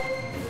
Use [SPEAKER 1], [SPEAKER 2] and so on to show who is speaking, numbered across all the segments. [SPEAKER 1] Thank you.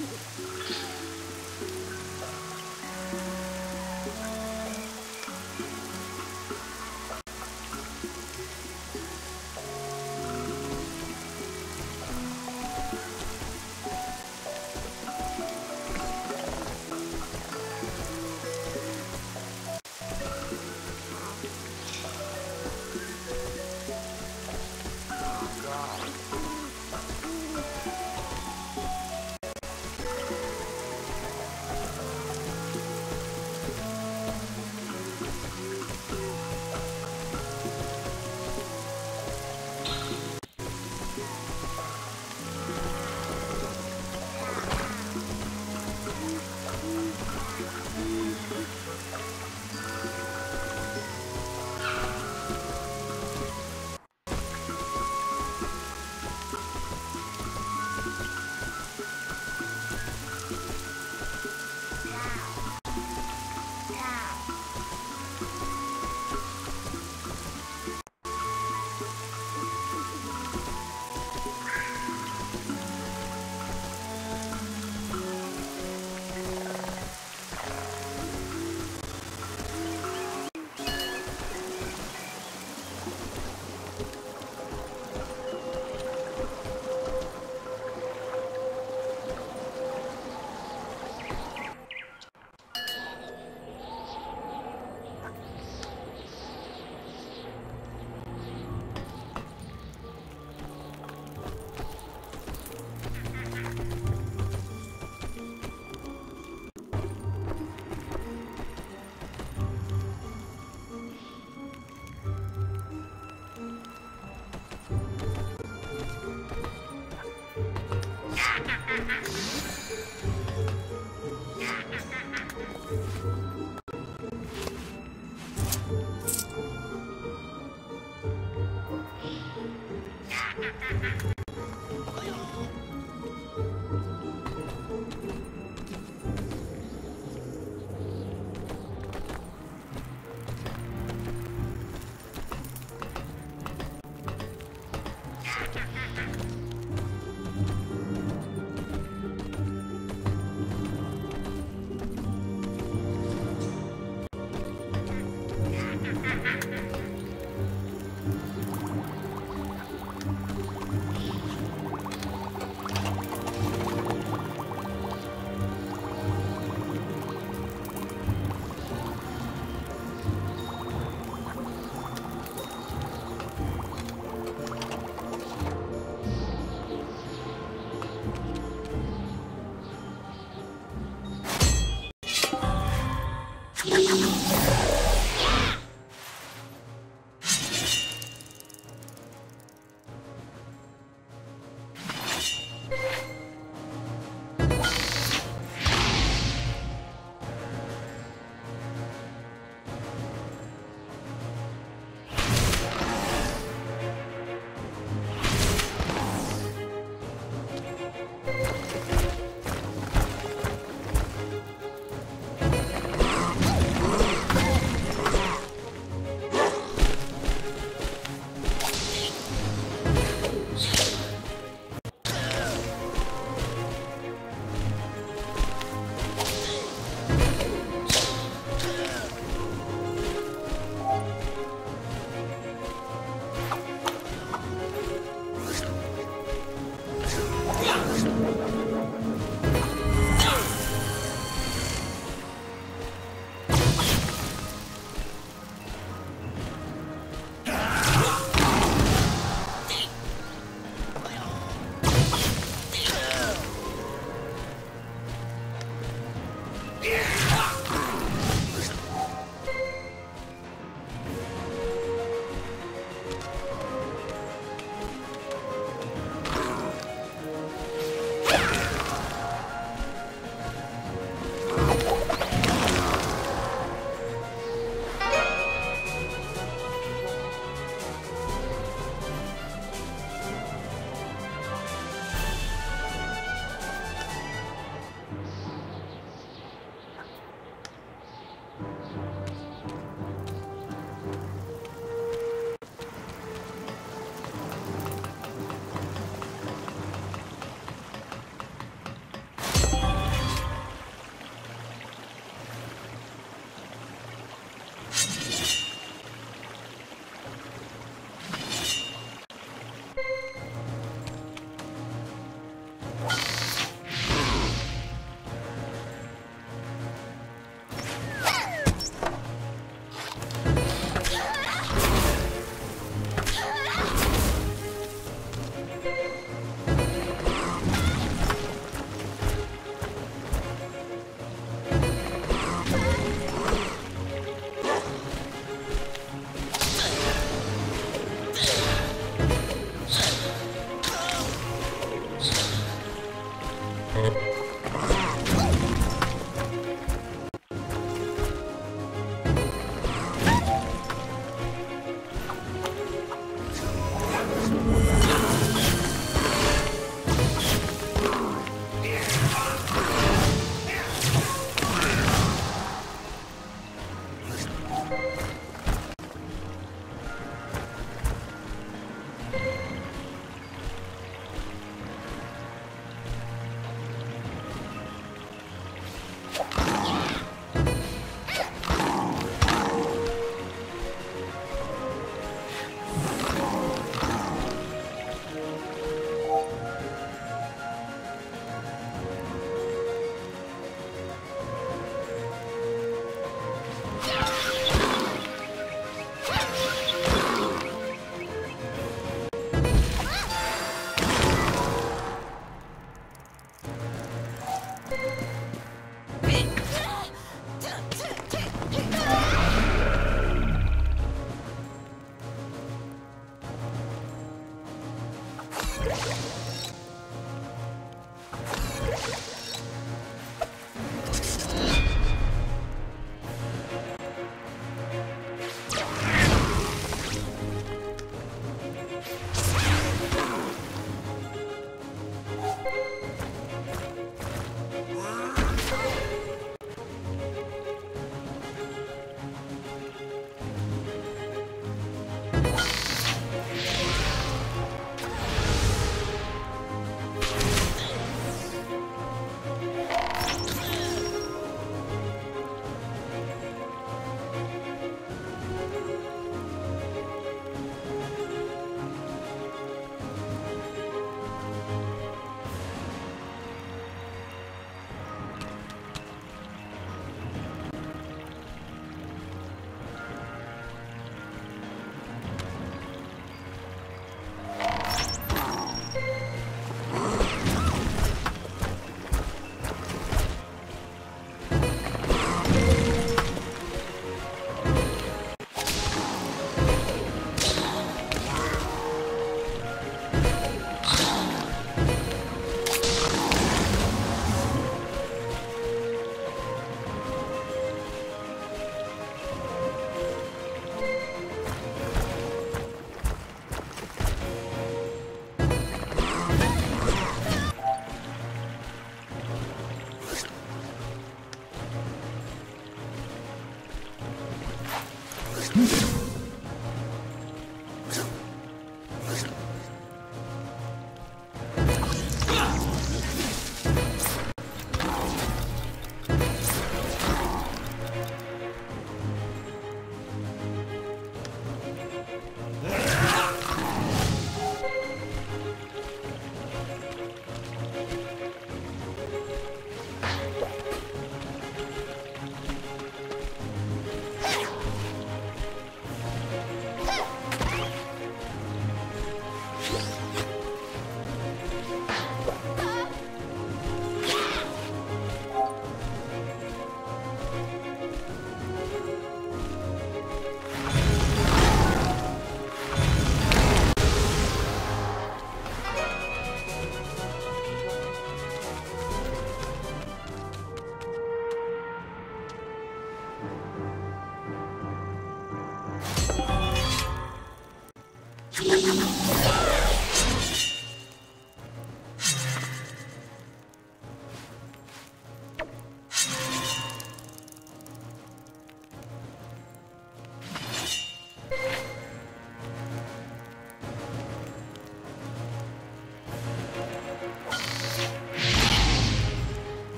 [SPEAKER 2] Thank you. Ha ha ha!